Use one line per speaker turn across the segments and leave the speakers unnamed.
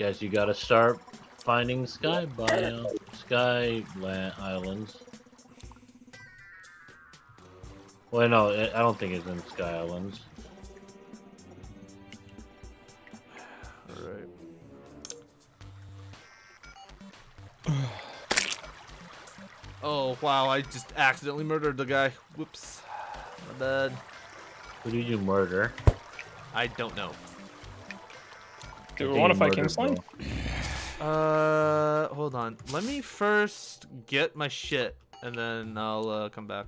Guess you gotta start finding sky bio, sky land islands. Well, no, I I don't think it's in Sky Islands.
Alright. oh, wow, I just accidentally murdered the guy. Whoops. My bad.
Who did you murder?
I don't know.
Do we want to fight
murdered
King
Slime?
Uh, hold on. Let me first get my shit, and then I'll uh, come back.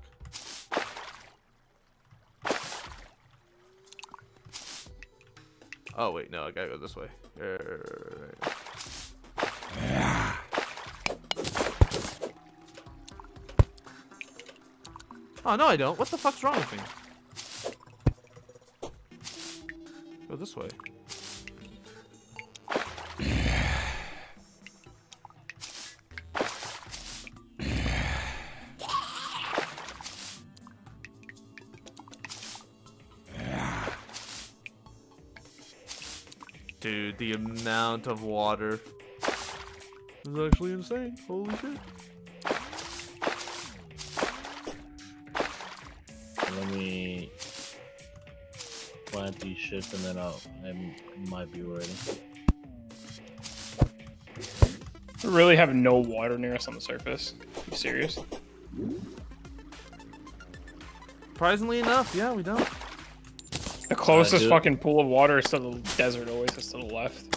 Oh wait, no, I gotta go this way. Alright. Oh no, I don't. What the fuck's wrong with me? Go this way. Dude, the amount of water is actually insane. Holy shit.
Let me plant these shits and then I'll I might be ready.
We really have no water near us on the surface. you serious?
Surprisingly enough, yeah, we don't.
The closest
dude.
fucking pool of water is to the desert oasis to the left.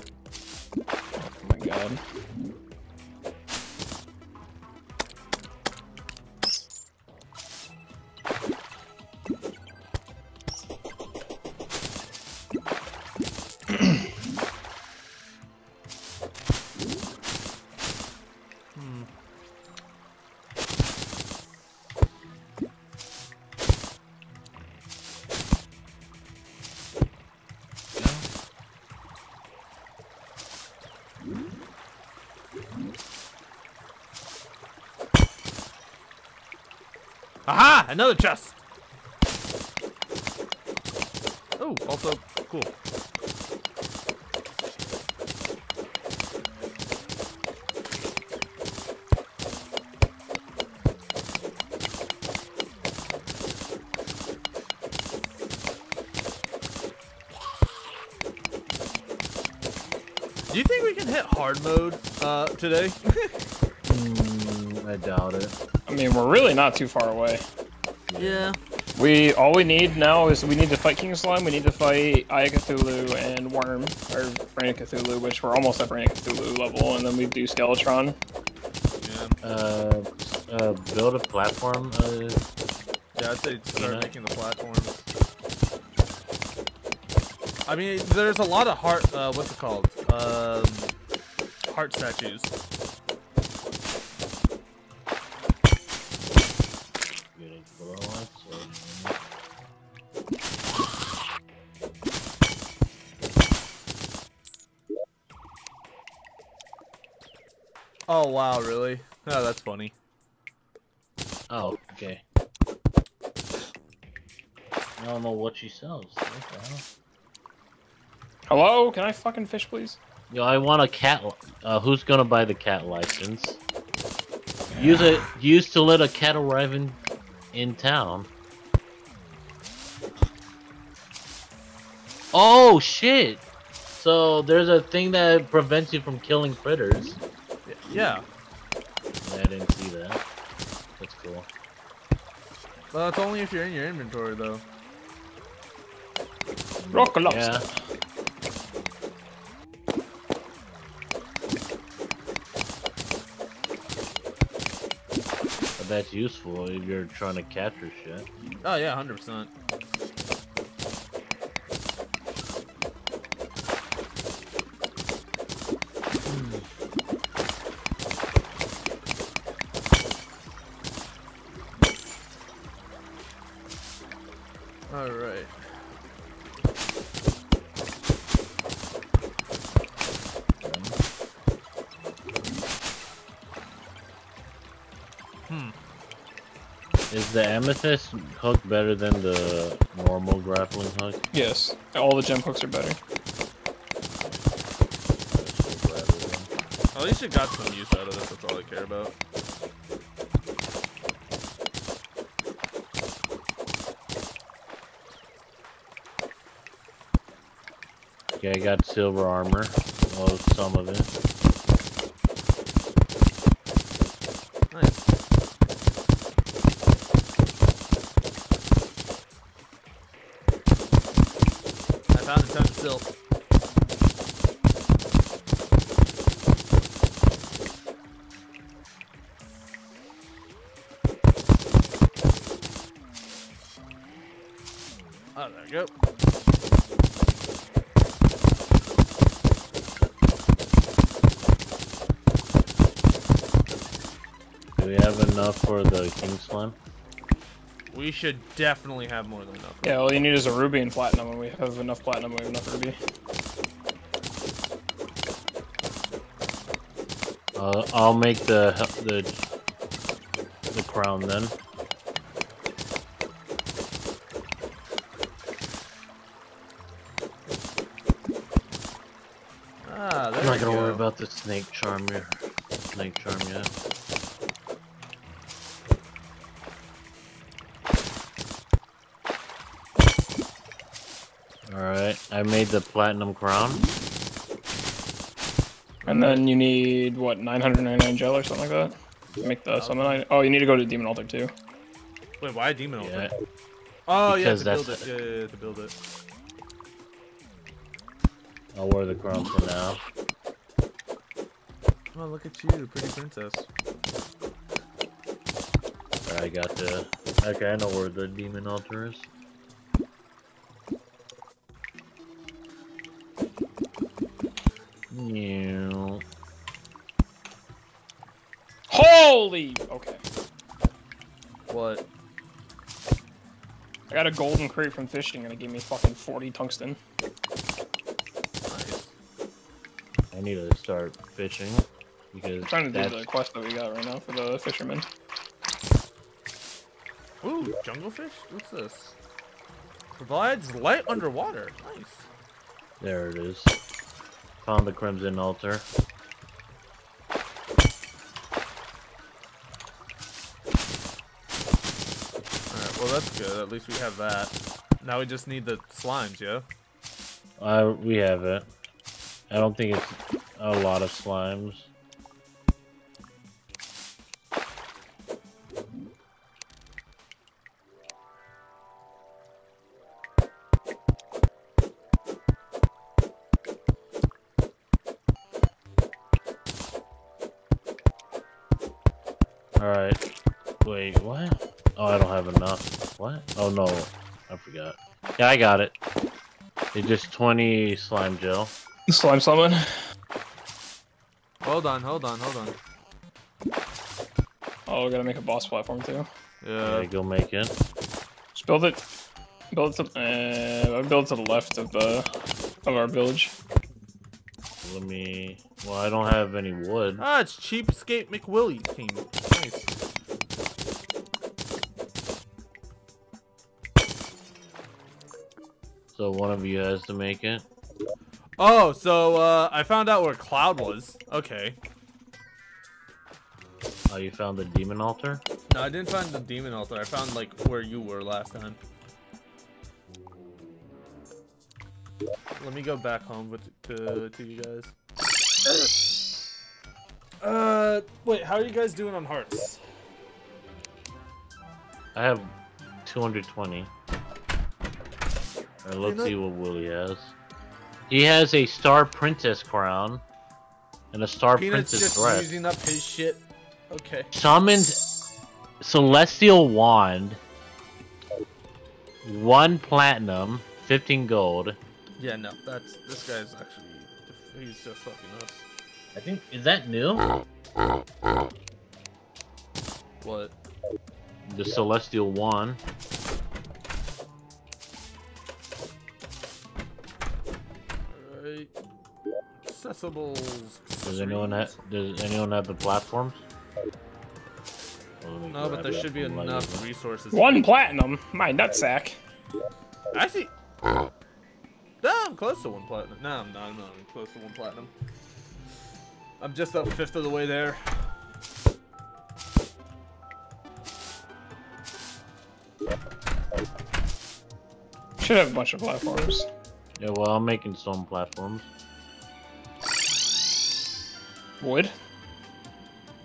Aha! Another chest! Oh, also, cool. Do you think we can hit hard mode uh, today?
Mm, I doubt it.
I mean, we're really not too far away.
Yeah.
We all we need now is we need to fight King Slime, we need to fight Eye of Cthulhu and Worm, or Brain of Cthulhu, which we're almost at Brain of Cthulhu level, and then we do Skeletron.
Yeah.
Uh, uh, build a platform. Uh,
Yeah, I'd say start
know?
making the platforms. I mean, there's a lot of heart. Uh, what's it called? Um, heart statues. Oh wow, really? Oh, that's funny.
Oh, okay. I don't know what she sells. What the hell?
Hello? Can I fucking fish, please?
Yo, I want a cat. Uh, who's gonna buy the cat license? Use it. Use to let a cat arrive in in town. Oh shit! So there's a thing that prevents you from killing critters.
Yeah, yeah.
I didn't see that. That's cool.
but that's only if you're in your inventory, though.
Mm, Rock a lobster.
Yeah. But that's useful if you're trying to capture shit.
Oh yeah, hundred percent.
Amethyst hook better than the normal grappling hook?
Yes. All the gem hooks are better.
That's
At least you got some use out of this. That's all I care about.
Okay, I got silver armor. Well, some of it. King slime?
We should definitely have more than enough.
Yeah, all you need is a ruby and platinum, and we have enough platinum, we have enough ruby.
Uh, I'll make the the the crown then.
Ah, there
I'm not gonna
go.
worry about the snake charm yet. Snake charm yet. I made the platinum crown.
And then you need, what, 999 gel or something like that? To Make the summon item. Oh, you need to go to Demon Altar too.
Wait, why demon altar?
Yeah.
Oh, yeah, to build it.
that's-
Yeah, yeah, yeah, to build it.
I'll wear the crown for now.
Oh, look at you, pretty princess.
I got the. Okay, I know where the demon altar is.
Holy! Okay.
What?
I got a golden crate from fishing and it gave me fucking 40 tungsten.
Nice.
I need to start fishing because
I'm trying to do the quest that we got right now for the fisherman.
Ooh, jungle fish? What's this? Provides light underwater. Nice.
there. It is. Found the crimson altar.
Alright, well good. At least we have that. Now we just need the slimes, yeah?
Uh, we have it. I don't think it's a lot of slimes. Alright. Wait, what? Oh, I don't have enough. What? Oh no, I forgot. Yeah, I got it. It's just 20 slime gel.
Slime summon.
Hold on, hold on, hold on.
Oh, we gotta make a boss platform too.
Yeah.
Yeah, go make it.
Just build it. Build it to. Uh, I build to the left of the of our village.
Let me. Well, I don't have any wood.
Ah, it's Cheapskate McWillie team.
So one of you has to make it.
Oh, so uh, I found out where Cloud was. Okay.
Oh, you found the demon altar?
No, I didn't find the demon altar. I found like where you were last time. Let me go back home with to to you guys. Uh, wait. How are you guys doing on hearts?
I have 220. Alright, let's see what Willie has. He has a Star Princess crown and a Star
Peanuts
Princess
just
dress.
using up his shit. Okay.
Summoned Celestial Wand, one platinum, 15 gold.
Yeah, no, that's this guy's actually he's just fucking us.
I think is that new?
What?
The Celestial Wand.
Accessibles.
Does anyone have Does anyone have the platforms? Well, let me
No, but there should be enough
Legoland.
resources.
One platinum. My nutsack.
I see. no, I'm close to one platinum. No, I'm not. I'm not even close to one platinum. I'm just a fifth of the way there.
Should have a bunch of platforms.
Yeah, well, I'm making some platforms.
Wood.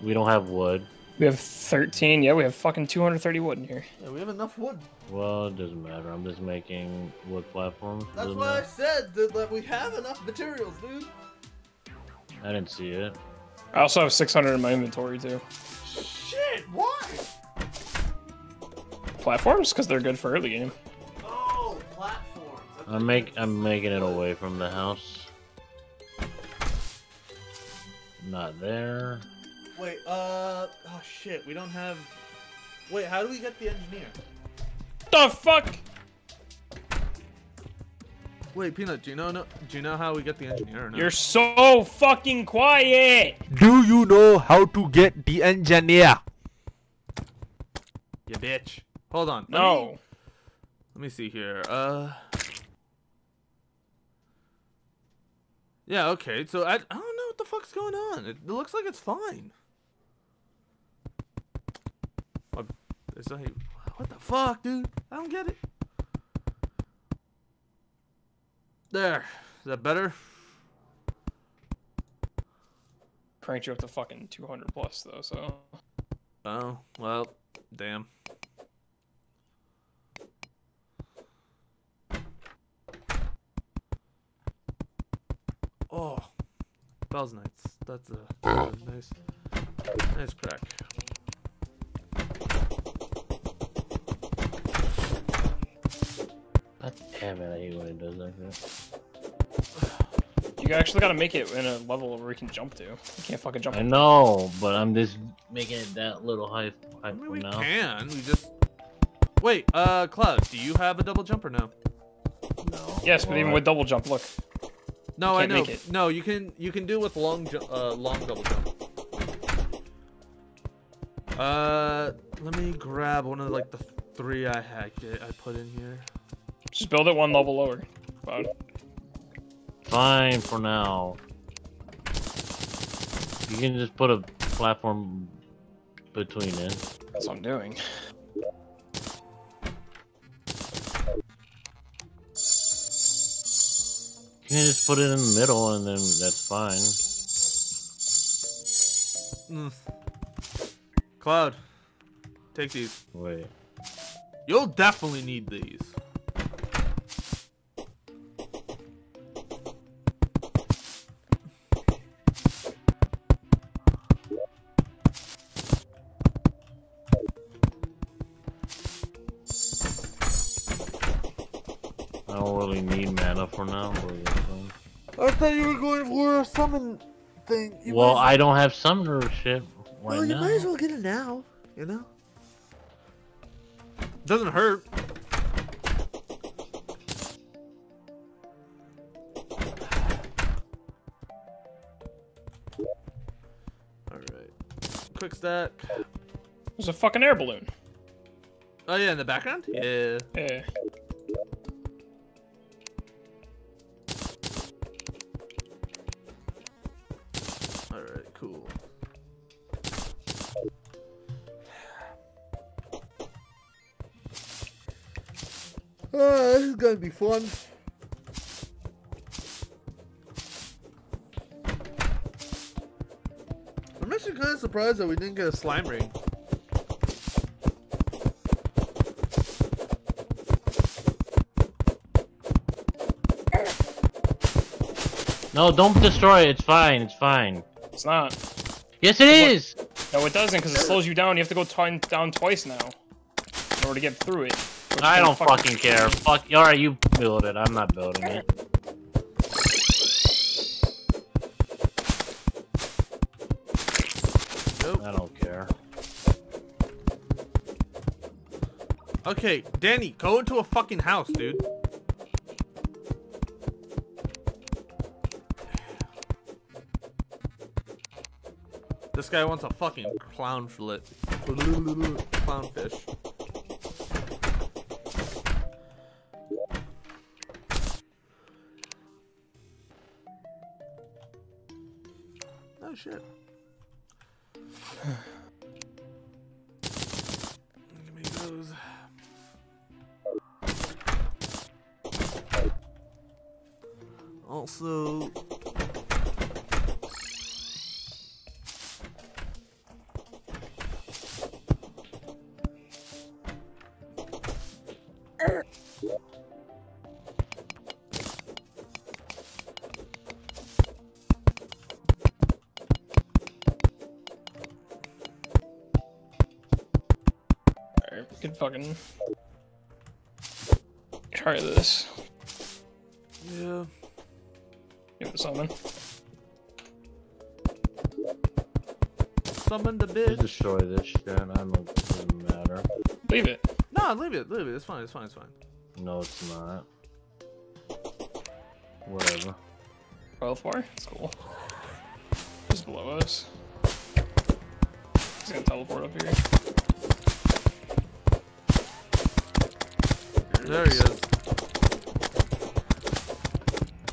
We don't have wood.
We have 13. Yeah, we have fucking 230 wood in here.
Yeah, we have enough wood.
Well, it doesn't matter. I'm just making wood platforms.
That's
Doesn't
why I said that, that we have enough materials, dude.
I didn't see it.
I also have 600 in my inventory too.
Shit, why?
Platforms, because they're good for early game.
Oh, platforms.
I'm make I'm making it away from the house. Not there.
Wait, uh, oh shit, we don't have. Wait, how do we get the engineer?
The fuck?
Wait, Peanut, do you know, no, do you know how we get the engineer or no?
You're so fucking quiet.
Do you know how to get the engineer?
You bitch. Hold on. let
No.
me- Let me see here. Uh. Yeah. Okay. So I, I don't know what the fuck's going on. It, it looks like it's fine. What, it's not, even- what the fuck, dude? I don't get it. There. Is that better?
Cranked you up to fucking 200 plus though, so.
Oh well. Damn. Oh, Bell's Knights. That's a, that's a nice, nice crack.
God damn it! I hate when it does like that.
You actually gotta make it in a level where we can jump to. You can't fucking jump.
I know, but I'm just making it that little high, high
I mean, we
now.
can. We just wait. Uh, Cloud, do you have a double jump or no?
No.
Yes, but even with double jump, look.
No, I know.
make it.
No, you can. You can do with long, uh, long double jump. Uh, let me grab one of like the three I had. I put in here.
Just build it one level lower. Cloud.
Fine for now. You can just put a platform between it.
That's what I'm doing.
You can just put it in the middle, and then that's fine.
Mm. Cloud, take these.
Wait.
You'll definitely need these.
I don't really need mana for now. But.
I thought you were going for a summon thing. You
well,
might
I don't have summoner shit right
well, you
now.
might as well get it now. You know. Doesn't hurt. All right. Quick stack.
There's a fucking air balloon.
Oh yeah, in the background. Yeah.
Yeah.
This is gonna be fun. I'm actually kind of surprised that we didn't get a slime ring.
No, don't destroy it. It's fine. It's fine.
It's not.
Yes, it is.
No, it doesn't, because it slows you down. You have to go down twice now in order to get through it.
I don't fucking care. Fuck. All right, you build it. I'm not building it.
Nope.
I don't care.
Okay, Danny, go into a fucking house, dude. This guy wants a fucking clown fillet. Clownfish. Also,
Alright, we fucking try this. Give it something.
Summon the
Just
bitch.
destroy this shit. I don't doesn't matter.
Leave it.
No, leave it, leave it. It's fine, it's fine, it's fine.
No, it's not. Whatever.
12 bar? That's cool. Just below us. He's gonna teleport up here.
There he is.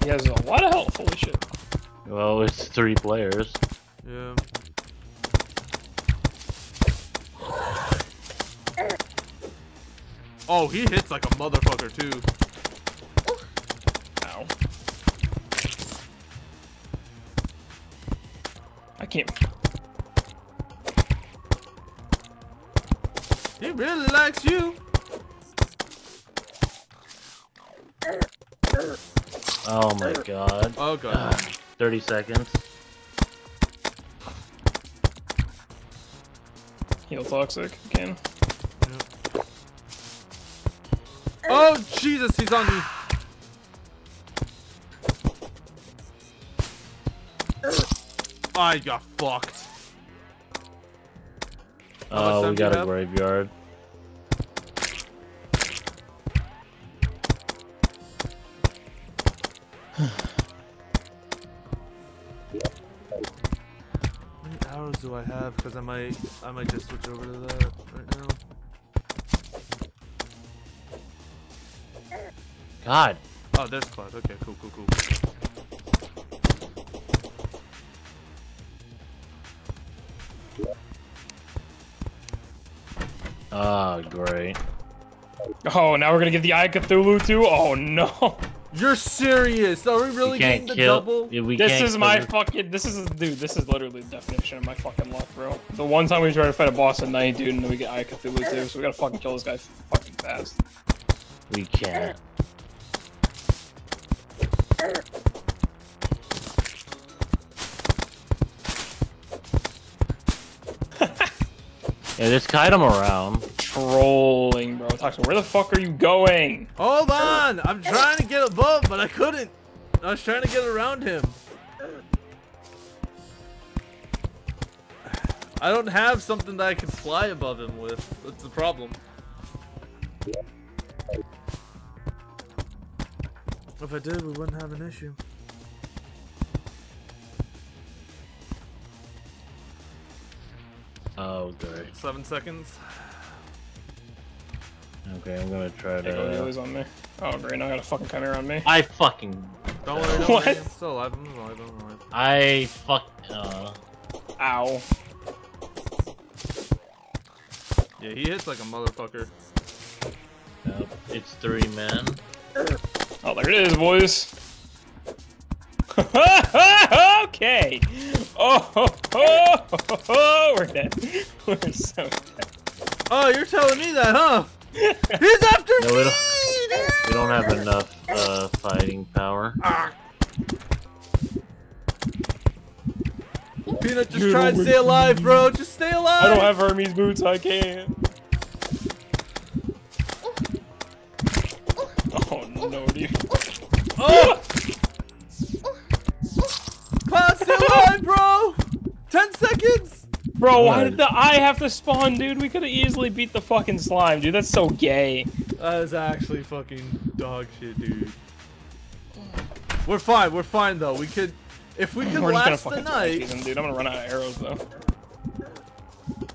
He has a lot of health, holy shit.
Well, it's three players.
Yeah. Oh, he hits like a motherfucker too.
Ow. I can't.
He really likes you.
Oh my god.
Oh god.
30 seconds.
Heal toxic again.
Oh Jesus, he's on me. I got fucked.
Oh,
time
we got a
have?
graveyard.
Have? Because I might, I might just switch over to that right now.
God.
Oh, there's Cloud. Okay, cool, cool, cool.
Ah, great.
Oh, now we're gonna get the Eye of Cthulhu too? Oh no.
You're serious? Are we really
we
getting the
kill.
double?
Yeah,
This is my
kill
fucking. This is dude. This is literally the definition of my fucking luck, bro. The one time we try to fight a boss at night, dude, and then we get Eye of Cthulhu too, so we gotta fucking kill this guy fucking fast.
We can't. yeah, just kite him around.
Trolling, bro. Toxic, where the fuck are you going?
Hold on! I'm trying to get above, but I couldn't. I was trying to get around him. I don't have something that I can fly above him with. That's the problem. If I did, we wouldn't have an issue.
Oh, great.
Seven seconds.
Okay, I'm gonna try
There go
to.
On me. Oh great, now I got a fucking chimera on me.
I fucking.
Don't worry, don't
What?
worry. I'm still alive. I'm alive. I'm alive.
I fuck. Uh,
Ow.
Yeah, he hits like a motherfucker.
nope, it's three men.
Oh, there it is, boys. okay. Oh, oh, oh, oh, oh, we're dead. We're so dead.
Oh, you're telling me that, huh? He's after
No,
me!
we don't. We don't have enough uh, fighting power.
Ah. Peanut, just
You
try
know
and stay alive, bro. Just stay alive.
I don't have Hermes boots, I can't. Oh no, dude.
Oh! Cloud, stay alive, bro. Ten seconds.
Bro, why did the eye have to spawn, dude? We could have easily beat the fucking slime, dude. That's so gay.
That is actually fucking dog shit, dude. We're fine. We're fine though. We could, if we could
We're just gonna
last the night.
tease him, dude. I'm gonna run out of arrows though.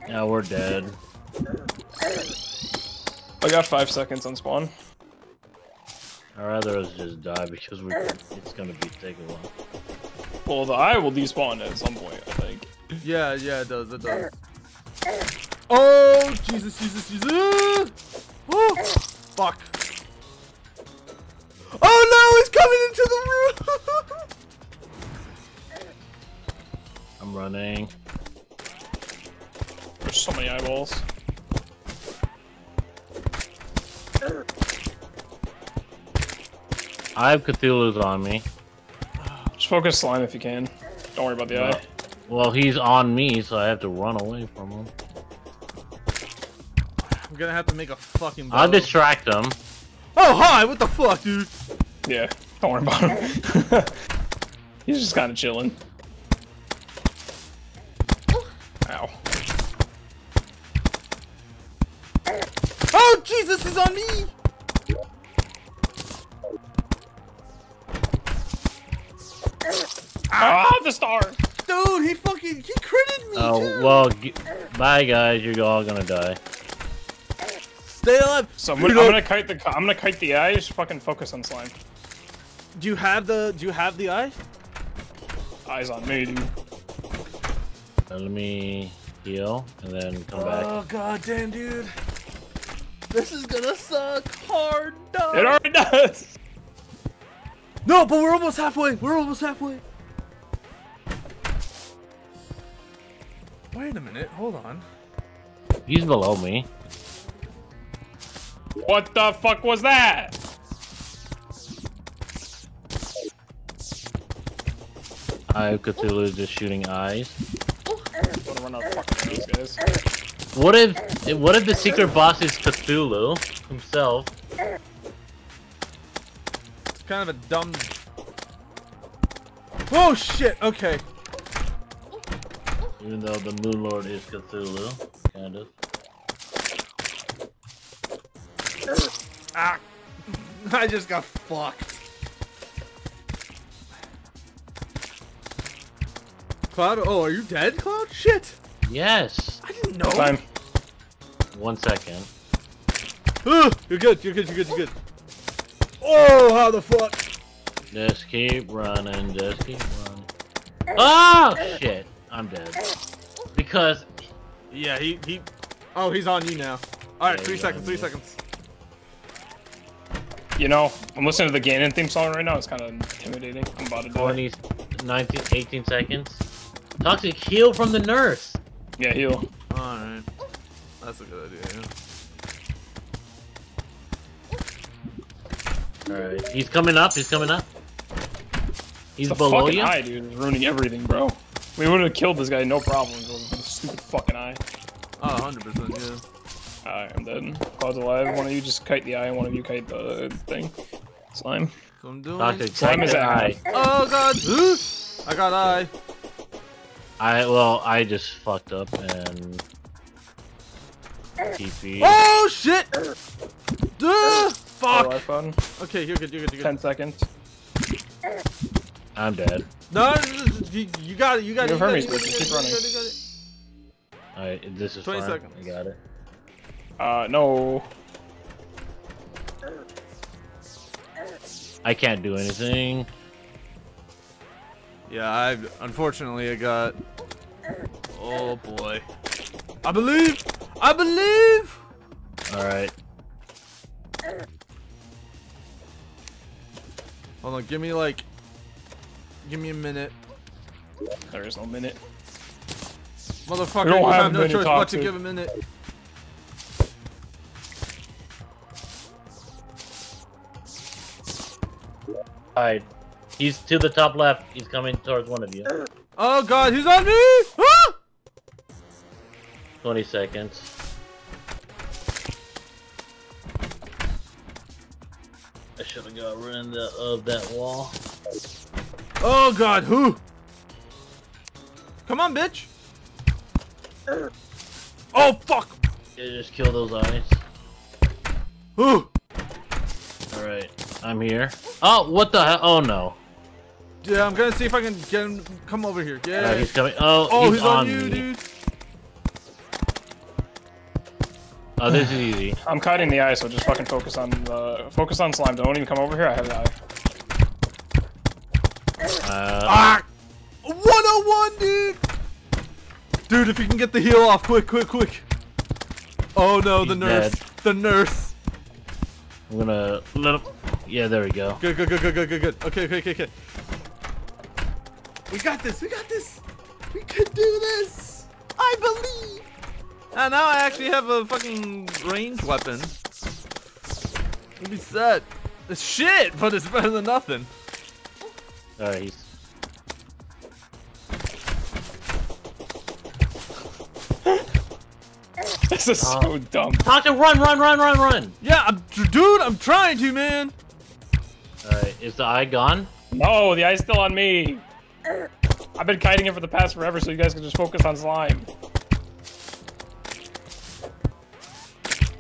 Yeah, we're dead.
I got five seconds on spawn.
I'd rather us just die because we. It's gonna be take a while.
Well, the eye will despawn at some point, I think.
Yeah, yeah, it does. It does. Oh, Jesus, Jesus, Jesus! Oh, fuck. Oh no, he's coming into the room!
I'm running.
There's so many eyeballs.
I have Cthulhu's on me.
Just focus slime if you can. Don't worry about the eye.
Well, he's on me, so I have to run away from him.
I'm gonna have to make a fucking.
I'll distract him.
Oh hi! What the fuck, dude?
Yeah, don't worry about him. He's just kind of chilling.
Bye guys, you're all gonna die.
Stay alive.
So I'm gonna, I'm gonna kite the I'm gonna kite the eye. Just fucking focus on slime.
Do you have the? Do you have the eye?
Eyes on me, dude.
Uh, Let me heal, and then come back.
Oh god damn, dude. This is gonna suck hard. Dog.
It already does.
No, but we're almost halfway. We're almost halfway. Wait a minute. Hold on.
He's below me.
What the fuck was that?
I have Cthulhu just shooting eyes.
I'm gonna run out of fucking arrows, guys.
What if, what if the secret boss is Cthulhu himself?
It's kind of a dumb. Oh shit. Okay.
Even though the Moon Lord is Cthulhu, kind of.
Ah. I just got fucked. Cloud. Oh, are you dead, Cloud? Shit.
Yes.
I didn't know.
Time.
One second.
Ugh, you're good. You're good. You're good. You're good. Oh, how the fuck?
Just keep running. Just keep running. Oh shit! I'm dead. Because
Yeah, he he. Oh, he's on you now. All right,
Yeah,
three seconds. Three
me.
seconds.
You know, I'm listening to the Ganon theme song right now. It's kind of intimidating. I'm about to die.
20, 19, 18 seconds. Toxic heal from the nurse.
Yeah, heal.
All right. That's a good idea.
Alright. He's coming up. He's coming up. He's below you.
eye, dude, is ruining everything, bro. We would have killed this guy, no problem. With the stupid fucking eye.
Ah, oh, 100 percent. Yeah.
Alright, I'm dead. Cloud's alive. One of you just kite the eye, and one of you kite the thing. Slime.
So I'm doing.
Toxic
Slime
take
is
the eye.
Oh god. Ugh. I got eye.
I well, I just fucked up and TP.
Oh shit. Duh.
Alright,
Fuck.
fun.
Okay, you're good. You're good. You're
Ten seconds.
I'm dead.
No, you, you got it. You got it.
You
You got
Hermes,
You
keep running.
You got it.
Alright, this is
20
fine.
seconds.
I got it.
Uh, no.
I can't do anything.
Yeah, I unfortunately I got. Oh boy. I believe. I believe.
Alright.
Hold on. Give me like. Give me a minute,
There is no minute.
motherfucker.
We don't
you
have
have no
many
choice but to
toxic.
give a minute.
Alright. He's to the top left. He's coming towards one of you.
Oh god, he's on me! Ah!
20 seconds. I should have got rid of that wall.
Oh god, who? Come on, bitch! Oh fuck!
Yeah, just kill those eyes.
Who?
Alright. I'm here. Oh, what the hell? Oh no.
Yeah, I'm gonna see if I can get him. Come over here. Yeah.
Alright, he's coming. Oh,
oh,
he's,
he's, on,
on,
you,
me.
dude.
Oh, this is easy.
I'm kiting the eye, so just fucking focus on the focus on slime. Don't even come over here. I have the eye.
Dude, if you can get the heal off, quick, quick, quick. Oh no, the
He's
nurse.
dead.
The nurse.
I'm gonna let him. Yeah, there we go.
Good, good, good, good, good, good, good. Okay, okay, okay, okay. We got this. We got this. We can do this. I believe. And now I actually have a fucking ranged weapon. We'll be set. It's shit, but it's better than nothing.
Alright, he's.
This is so
Oh.
dumb.
Talk to run, run, run, run, run.
Yeah, I'm, dude, I'm trying to, man.
Alright, is the eye gone?
No, the eye's still on me. I've been kiting it for the past forever, so you guys can just focus on slime.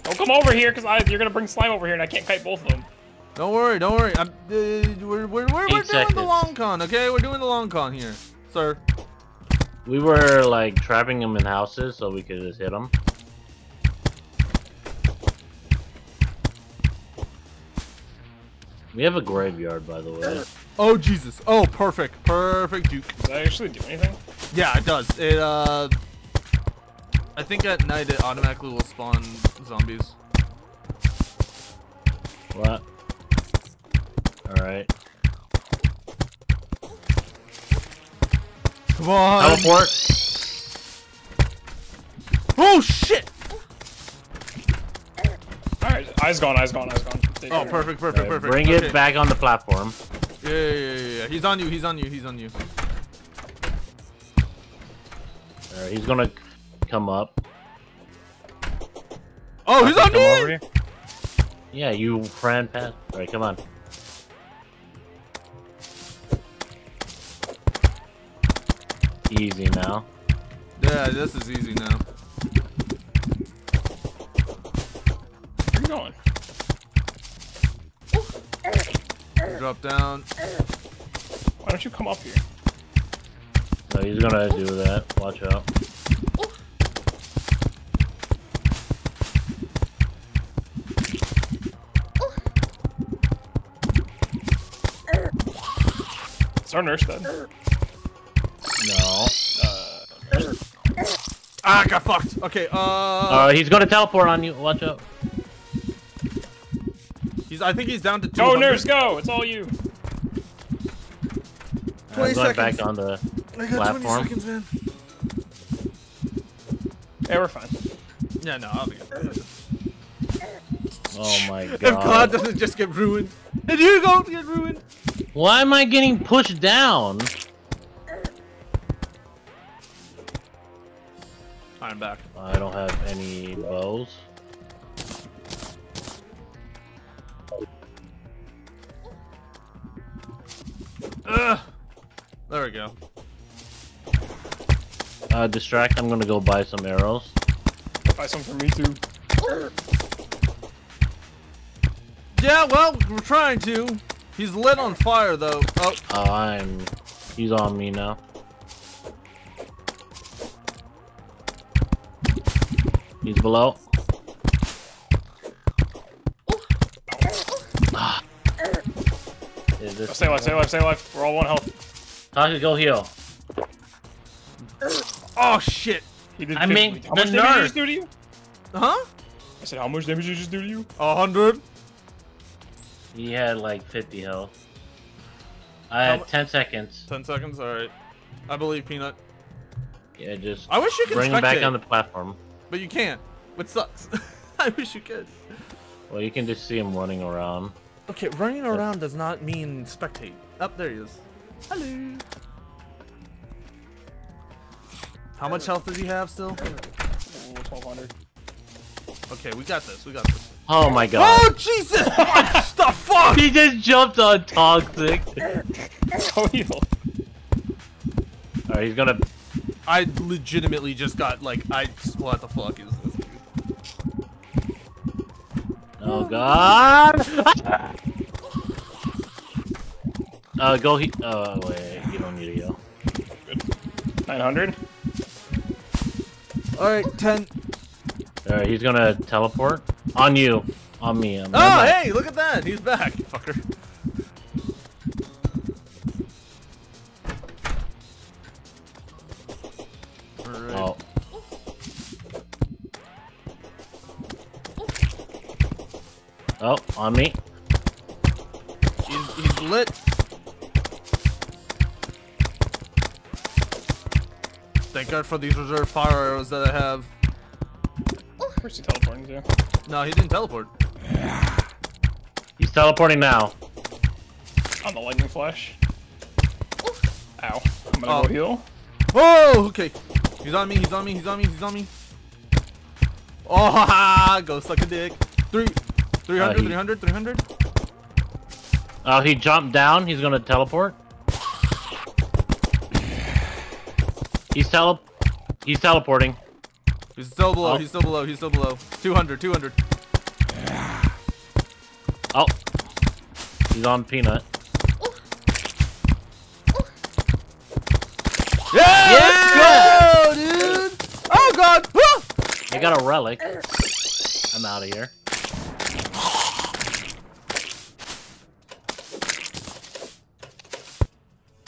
Don't come over here, cause you're gonna bring slime over here, and I can't kite both of them.
Don't worry, don't worry. I'm, uh, we're we're, we're, we're doing the long con, okay? We're doing the long con here, sir.
We were like trapping them in houses so we could just hit them. We have a graveyard, by the way.
Oh Jesus! Oh, perfect, perfect, Duke.
Does that actually do anything?
Yeah, it does. It uh, I think at night it automatically will spawn zombies.
What? Alright.
Come on!
Teleport!
Oh shit!
Alright, eyes gone, eyes gone, eyes gone. Take
Oh,
care.
perfect, perfect,
Alright,
perfect.
bring
Okay.
it back on the platform.
Yeah, yeah, yeah, yeah, yeah. He's on you. He's on you. He's on you.
Alright, he's gonna come up.
Oh, he's on
Come over
me!
here. Yeah, you ran past. Alright, come on. Easy now.
Yeah, this is easy now.
Where you going?
Drop down.
Why don't you come up here?
So he's gonna do that. Watch out.
Is our nurse dead?
No.
Uh,
Ah, I got fucked. Okay, uh,
Uh, he's gonna teleport on you. Watch out.
He's. I think he's down to two.
go, nurse, go! It's all you.
I'm
20
going
seconds.
back on the
I got 20
platform.
seconds, man.
Yeah, we're fine.
Yeah, no, I'll be good.
Oh my god.
If Cloud
god.
doesn't just get ruined, and you don't get ruined.
Why am I getting pushed down?
I'm back.
I don't have any bows.
There we go.
Uh, distract. I'm gonna go buy some arrows.
Buy some for me too.
Yeah, well, we're trying to. He's lit on fire though. Oh,
Oh, I'm. He's on me now. He's below. Ah. Is this
Stay alive, stay alive, stay alive. We're all one health.
Taka, go heal.
oh shit.
He did
I mean,
how
the
much damage did he just do to you?
Huh?
I said, how much damage did he just do to you?
A hundred.
He had like 50 health. I had 10 seconds.
Ten seconds. All right. I believe Peanut.
Yeah, just
I wish you could
bring him back
spectate,
on the platform.
but you can't. Which sucks. I wish you could.
Well, you can just see him running around.
Okay, running around does not mean spectate. Up there he is. Hello. How much health does he have still?
Ooh, 1200.
Okay, we got this. We got this.
Oh my god.
Oh Jesus! what the fuck?
He just jumped on Toxic.
Go heal.
Alright, he's gonna.
I legitimately just got like I. What the fuck is this? dude?
Oh god! Uh, go he. Oh, wait, you don't need to go.
900?
All right, ten.
Alright, he's gonna teleport. On you. On me. I'm
Oh,
I'm-
hey, look at that. He's back, fucker. Alright.
Oh. Oh, on me.
He's, he's lit. Thank God for these reserve fire arrows that I have.
Where's he teleporting to?
No, he didn't teleport.
He's teleporting now.
On the lightning flash. Ow. I'm gonna
Oh.
go heal.
Oh, okay. He's on me, he's on me, he's on me, he's on me. Oh, ha, go suck a dick. Three, 300,
Uh, he-
300, 300.
Oh, he jumped down. He's gonna teleport. He's tele. He's teleporting.
He's still below,
Oh.
he's still below, he's still below. 200, 200.
Oh. He's on Peanut.
Yeah, let's go, dude. Oh, God. Ah!
I got a relic. I'm out of here.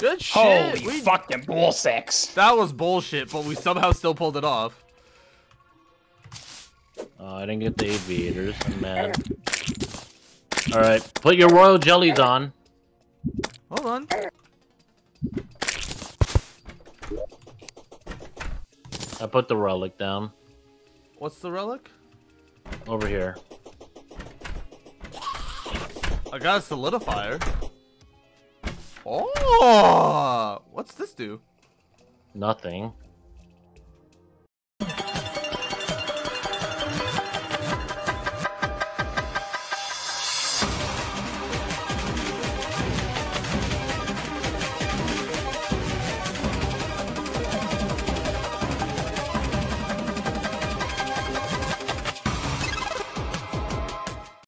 Good shit.
Holy
we-
fucking bull sacks.
That was bullshit, but we somehow still pulled it off.
Oh, I didn't get the aviators. I'm mad. All right, put your royal jellies on.
Hold on.
I put the relic down
What's the relic?
over here.
I got a solidifier. Oh, what's this do?
Nothing.